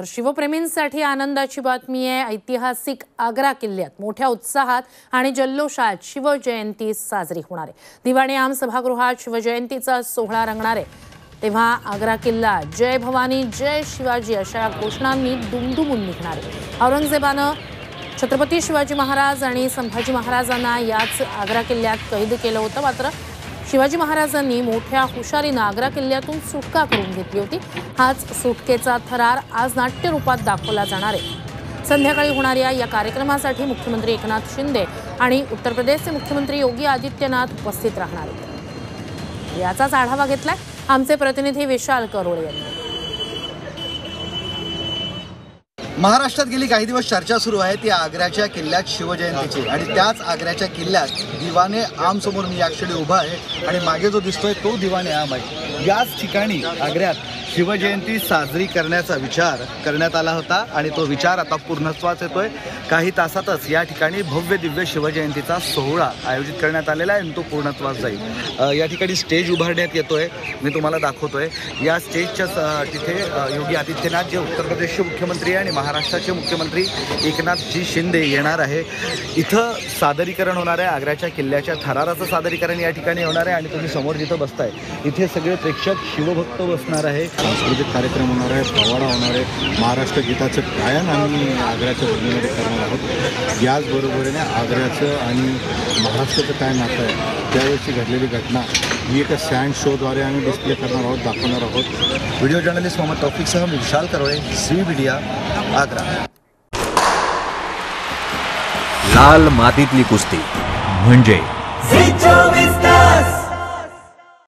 तर शिवप्रेमींसाठी आनंदाची बातमी आहे. ऐतिहासिक आग्रा किल्ल्यात मोठ्या उत्साहात आणि जल्लोषात शिवजयंती साजरी होणार आहे. दिवाणी आम सभागृहात शिवजयंतीचा सोहळा रंगणार आहे. तेव्हा आग्रा किल्ला जय भवानी जय शिवाजी अशा घोषणांनी दुमदुमून निघणार आहे. औरंगजेबानं छत्रपती शिवाजी महाराज आणि संभाजी महाराजांना याच आग्रा किल्ल्यात कैद केलं होतं. मात्र शिवाजी महाराजांनी मोठ्या हुशारीनं आग्रा किल्ल्यातून सुटका करून घेतली होती. हाच सुटकेचा थरार आज नाट्यरूपात दाखवला जाणार आहे. संध्याकाळी होणाऱ्या या कार्यक्रमासाठी मुख्यमंत्री एकनाथ शिंदे आणि उत्तर प्रदेशचे मुख्यमंत्री योगी आदित्यनाथ उपस्थित राहणार आहेत. याचाच आढावा घेतलाय आमचे प्रतिनिधी विशाल करोळे यांनी. महाराष्ट्रात गेली काही दिवस चर्चा सुरू आहे ती आग्र्याच्या किल्ल्यात शिवजयंतीची. आणि त्याच आग्र्याच्या किल्ल्यात दिवाने आम समोर मी या क्षणी उभा आहे आणि मागे जो दिसतोय तो दिवाने आम आहे. याच ठिकाणी आग्र्यात शिवजयंती साजरी करण्याचा विचार करण्यात आला होता आणि तो विचार आता पूर्णत्वास येतोय. काही तासातच या ठिकाणी भव्य दिव्य शिवजयंतीचा सोहळा आयोजित करण्यात आलेला आहे आणि तो पूर्णत्वास जाईल. या ठिकाणी स्टेज उभारण्यात येतोय. मी तुम्हाला दाखवतोय. या स्टेजच्या तिथे योगी आदित्यनाथ जे उत्तर प्रदेशचे मुख्यमंत्री आणि महाराष्ट्राचे मुख्यमंत्री एकनाथजी शिंदे येणार आहे. इथं सादरीकरण होणार आहे. आग्र्याच्या किल्ल्याच्या थराराचं सादरीकरण या ठिकाणी होणार आहे आणि तुम्ही समोर जिथं बसताय इथे सगळे प्रेक्षक शिवभक्त बसणार आहे. सांस्कृतिक कार्यक्रम होणार आहे पवाडा होणार आहे. महाराष्ट्र गीताचं गायन आम्ही आग्र्याच्या भूमीमध्ये करणार आहोत. याचबरोबरीने आग्र्याचं आणि महाराष्ट्राचं काय नातं आहे त्यावेळेची घडलेली घटना ही एका सँड शोद्वारे आम्ही डिस्प्ले करणार आहोत दाखवणार आहोत. व्हिडिओ जर्नलिस्ट मोहम्मद तौफिकसह मी विशाल करोळे सी मीडिया आग्रा. लाल मातीतली कुस्ती. म्हणजे